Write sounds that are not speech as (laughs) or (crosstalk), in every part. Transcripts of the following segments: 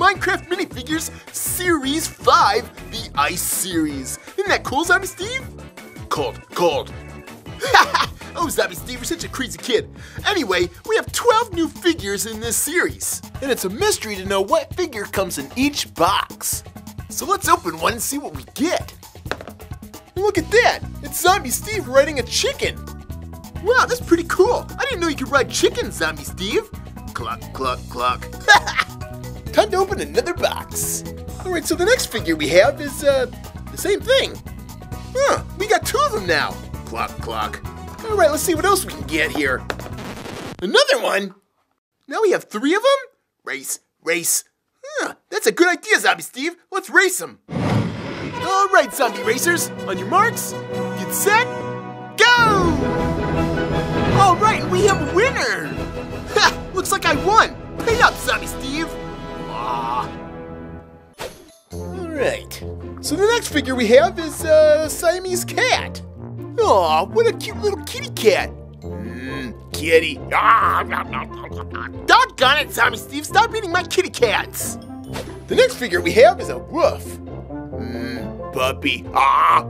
Minecraft minifigures Series 5, the Ice Series. Isn't that cool, Zombie Steve? Cold, cold. (laughs) oh, Zombie Steve, you're such a crazy kid. Anyway, we have 12 new figures in this series, and it's a mystery to know what figure comes in each box. So let's open one and see what we get. Look at that! It's Zombie Steve riding a chicken! Wow, that's pretty cool! I didn't know you could ride chickens, Zombie Steve! Cluck, cluck, cluck. (laughs) Time to open another box. Alright, so the next figure we have is, uh, the same thing. Huh, we got two of them now. Cluck, cluck. Alright, let's see what else we can get here. Another one? Now we have three of them? Race, race. Huh, that's a good idea, Zombie Steve. Let's race them. All right, zombie racers, on your marks, get set, go! All right, we have a winner! Ha! (laughs) Looks like I won! So the next figure we have is uh, Siamese cat. Aw, what a cute little kitty cat. Mmm, kitty. Ah, Doggone it, zombie Steve, stop eating my kitty cats! The next figure we have is a wolf. Mmm, puppy. Ah.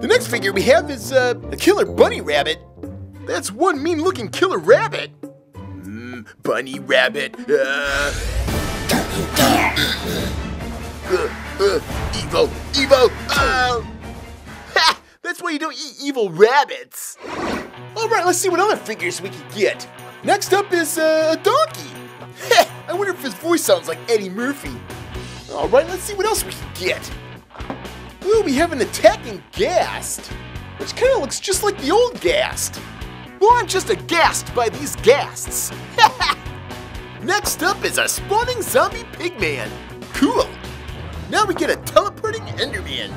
The next figure we have is uh, a killer bunny rabbit. That's one mean looking killer rabbit. Mmm, bunny rabbit. Uh. (laughs) Uh, evil, evil. Oh. Ha! That's why you don't eat evil rabbits. All right, let's see what other figures we can get. Next up is uh, a donkey. Heh, I wonder if his voice sounds like Eddie Murphy. All right, let's see what else we can get. Ooh, we have an attacking ghast, which kind of looks just like the old ghast. Well, I'm just aghast by these ghasts. (laughs) Next up is a spawning zombie pigman. Cool. Now we get a teleporting Enderman.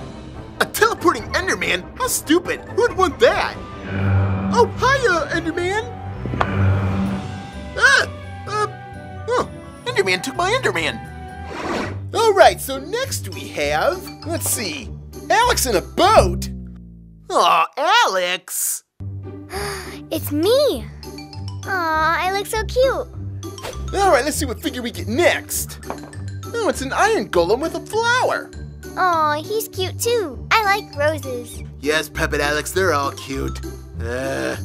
A teleporting Enderman? How stupid. Who'd want that? Oh, hiya, Enderman. Ah, uh, huh. Enderman took my Enderman. All right, so next we have, let's see, Alex in a boat. Aw, Alex. (gasps) It's me. Aw, I look so cute. All right, let's see what figure we get next. Oh, it's an iron golem with a flower. Aw, he's cute too. I like roses. Yes, Puppet Alex, they're all cute. Uh.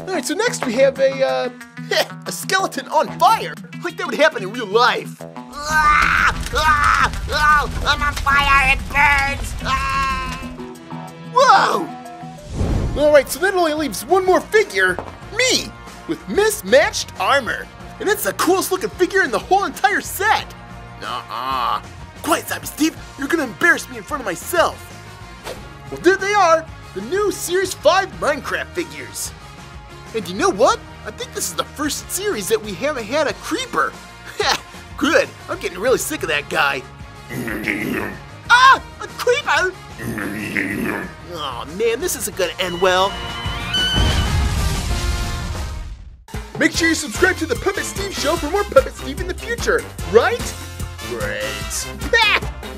All right, so next we have a, uh, (laughs) a skeleton on fire. Like that would happen in real life. Ah! Ah! Oh, I'm on fire! It burns! Ah! Whoa! All right, so that only leaves one more figure, me, with mismatched armor. And it's the coolest looking figure in the whole entire set. Nuh-uh. Quiet, Zombie Steve. You're gonna embarrass me in front of myself. Well, there they are, the new Series 5 Minecraft figures. And you know what? I think this is the first series that we haven't had a creeper. (laughs) Good, I'm getting really sick of that guy. (laughs) ah, a creeper! (laughs) Oh man, this isn't gonna end well. Make sure you subscribe to the Puppet Steve Show for more Puppet Steve in the future, right? Great.